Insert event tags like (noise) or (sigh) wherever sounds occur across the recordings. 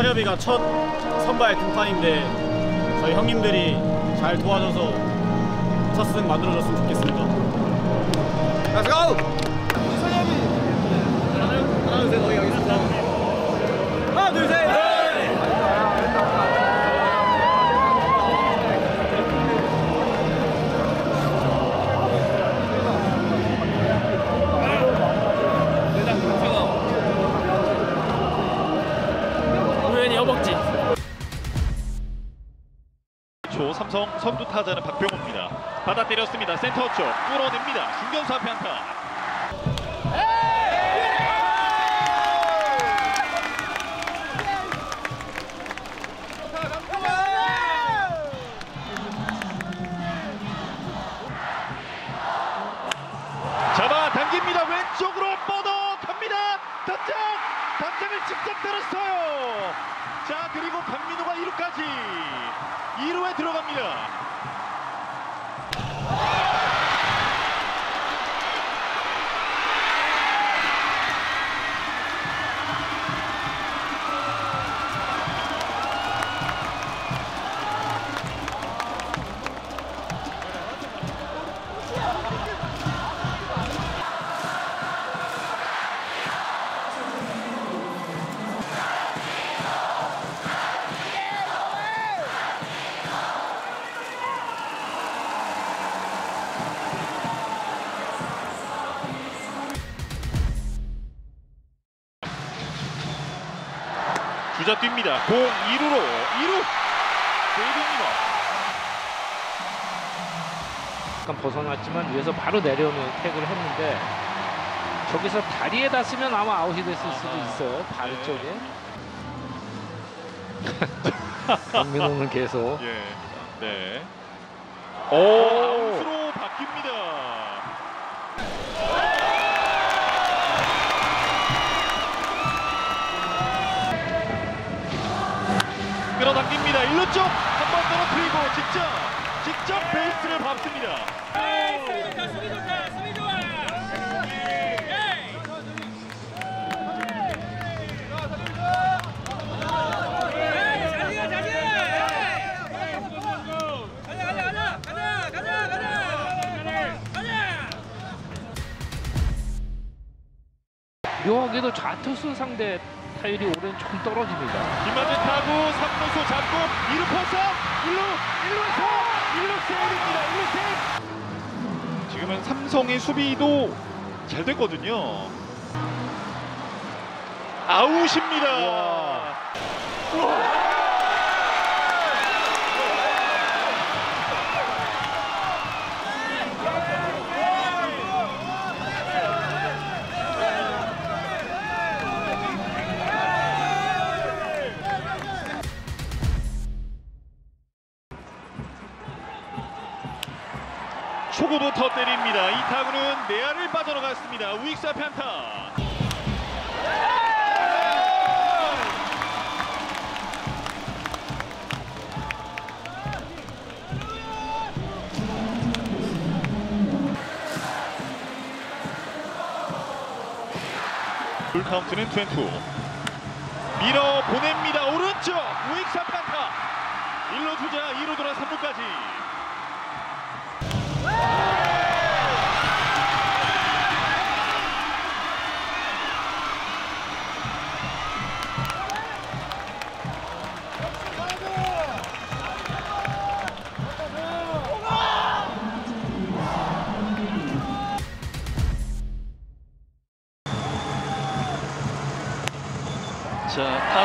선엽이가 첫 선발 등판인데 저희 형님들이 잘 도와줘서 첫 승 만들어줬으면 좋겠습니다. Let's go! 선엽이 하나 어디 가겠습니다. 하나 둘 셋. 삼성 선두 타자는 박병호입니다. 받아 때렸습니다. 센터 쪽 뚫어냅니다. 중견수 앞에 안타. 주자 뜁니다. 공 2루로 2루 세이브입니다. 약간 벗어났지만 위에서 바로 내려오는 태그를 했는데 저기서 다리에다 쓰면 아마 아웃이 됐을 수도 있어요. 발 네. 쪽에. (laughs) 강민호는 계속 예. 네. 오, 아웃으로 바뀝니다. 끌어당깁니다. 1루 쪽 한 번 떨어뜨리고 직접 직접 베이스를 밟습니다. 묘하게도 좌투수 상대 타율이 올해는 조금 떨어집니다. 김만진 타구 3루수 잡고 2루 포석 1루 1루에서 1루 세입니다. 1루 세입 지금은 삼성의 수비도 잘 됐거든요. 아웃입니다 초구부터 때립니다. 이 타구는 내야를 빠져나갔습니다. 앞에 안타. 풀 카운트는 2 밀어 보냅니다. 오른쪽 앞에 안타. 1루 주자 2루 돌아 3루까지.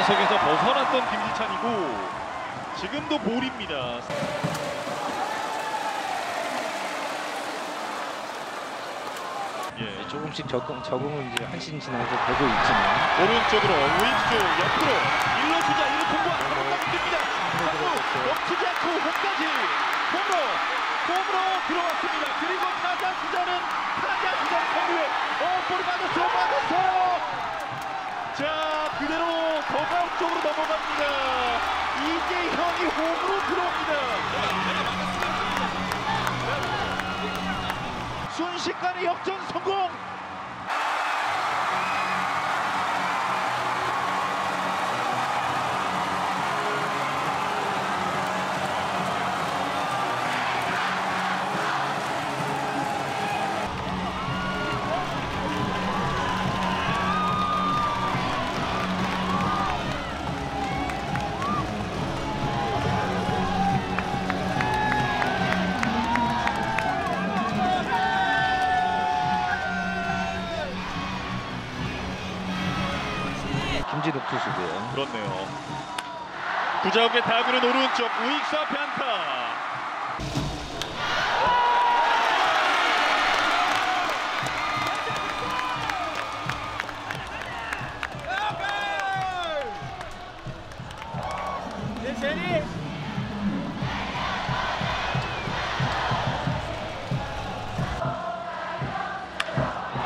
자 타석에서 벗어났던 김지찬이고 지금도 볼입니다. 예, 조금씩 적응, 적응은 이제 한신 지나서 되고 있지만 오른쪽으로 왼쪽 옆으로 일루 주자 일루 통과 한번까지 뜁니다. 삼루 멈추지 않고 홈까지 홈으로 홈으로 들어왔습니다. 그리고 타자 주자는 타자 주자 선두에 어 볼이 맞았어 맞았어요. 자 넘어갑니다. 이재형이 홈으로 들어옵니다. 순식간에 역전 성공. 그렇네요. 구자욱의 타구는 오른쪽 우익수 앞에 안타.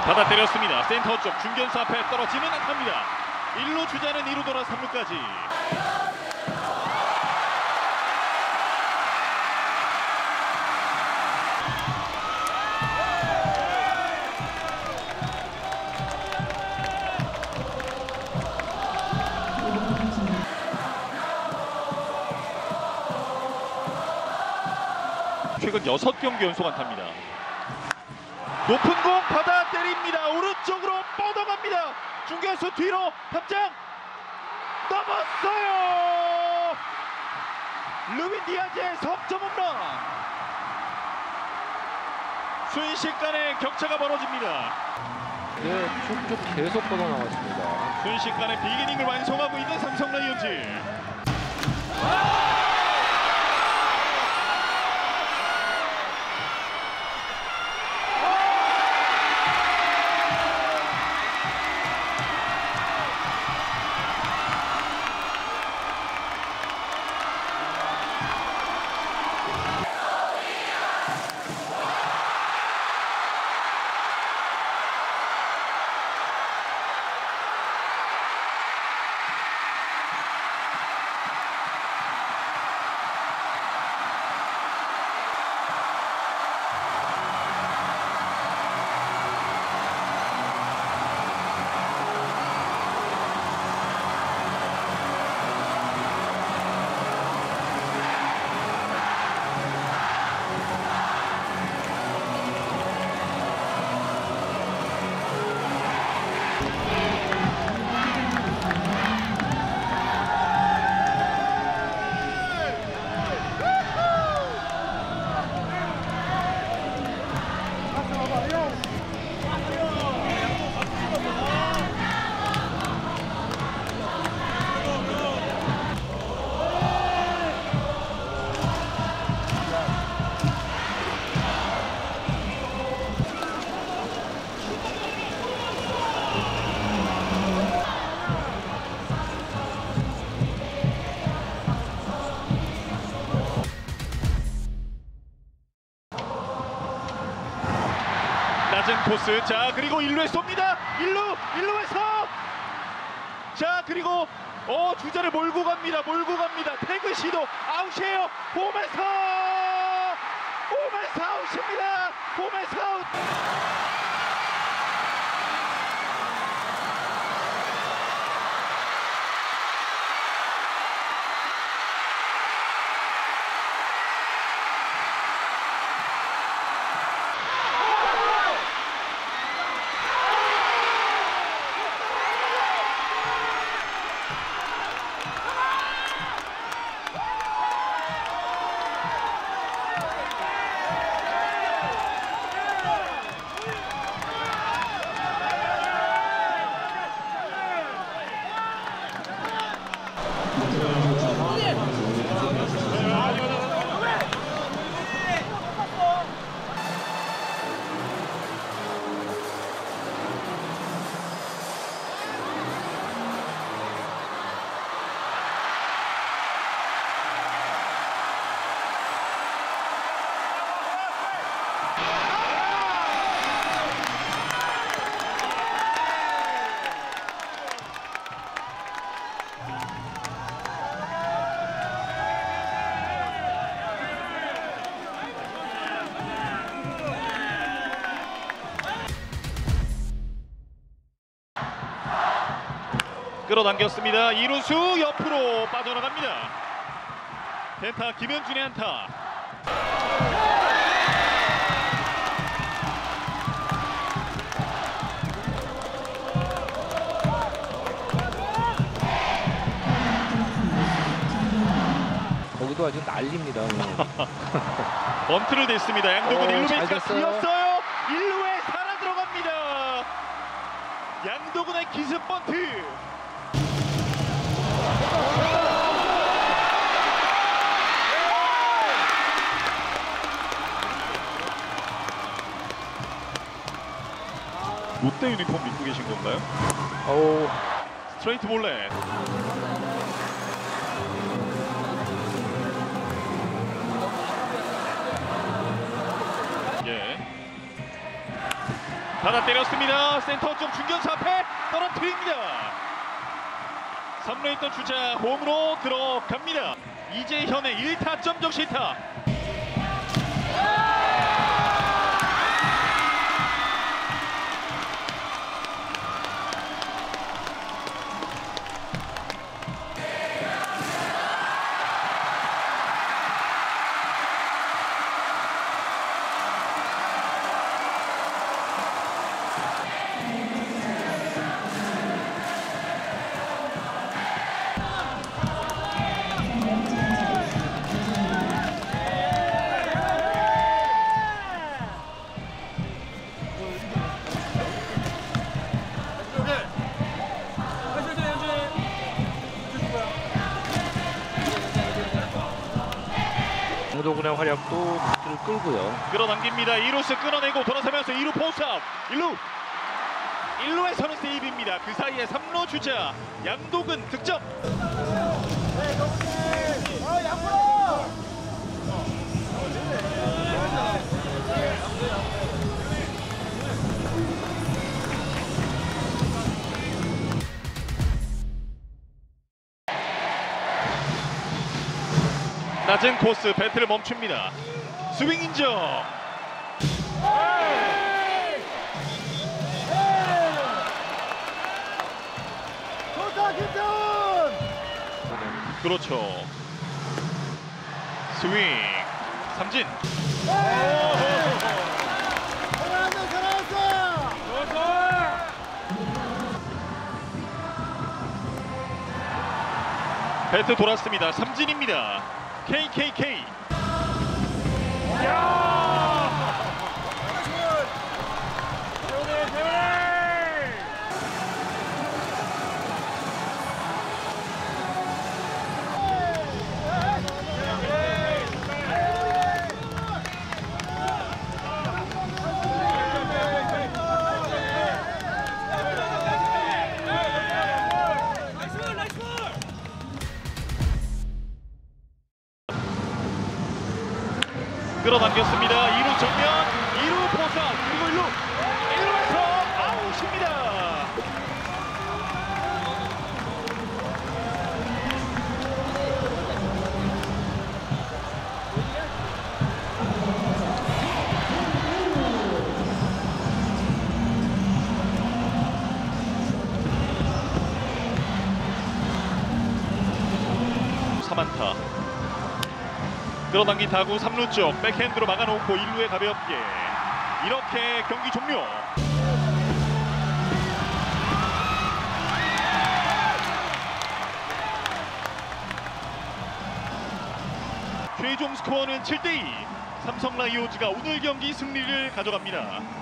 받아 때렸습니다. 센터 쪽 중견수 앞에 떨어지는 안타입니다. 1루 주자는 2루 돌아 3루까지. 최근 6경기 연속 안타입니다. 높은 공 받아 때립니다. 뻗어갑니다. 중견수 뒤로 탑장 넘었어요. 루빈 디아즈의 석점 홈런. 순식간에 격차가 벌어집니다. 네, 쭉쭉 계속 뻗어나갔습니다. 순식간에 비기닝을 완성하고 있는 삼성 라이온즈. 낮 코스. 자, 그리고 1루에 쏩니다. 1루, 1루에서. 자, 그리고 어, 주자를 몰고 갑니다. 몰고 갑니다. 태그 시도 아웃이에요. 홈에서 홈에서 아웃입니다. 홈에서 아웃. 끌어당겼습니다. 이루수 옆으로 빠져나갑니다. 펜타 김현준의 안타. 거기도 아주 난립니다. (laughs) 번트를 냈습니다. 양동근 어, 1루 잘 베이스가 됐어요. 비었어요. 1루에 살아 들어갑니다. 양동근의 기습 번트. 롯데 유니폼 입고 계신 건가요? 어우 스트레이트 볼넷. 예. 받아 때렸습니다. 센터 쪽 중견수 앞에 떨어뜨립니다. 3루에 있던 주자 홈으로 들어갑니다. 이재현의 1타점 적시타. 장도근의 활약도 박수를 끌고요. 끌어당깁니다. 2루스 끊어내고 돌아서면서 2루 포스업 1루 1루에서는 세이브입니다. 그 사이에 3루 주자 양독은 득점. 낮은 코스 배트를 멈춥니다. 스윙 인정. 그렇죠. 스윙. 삼진. 배트 돌았습니다. 삼진입니다. KKK. 끌어 당겼습니다. 2루 정면, 끌어당긴 타구 3루 쪽 백핸드로 막아놓고 1루에 가볍게. 이렇게 경기 종료. 최종 스코어는 7대2 삼성 라이오즈가 오늘 경기 승리를 가져갑니다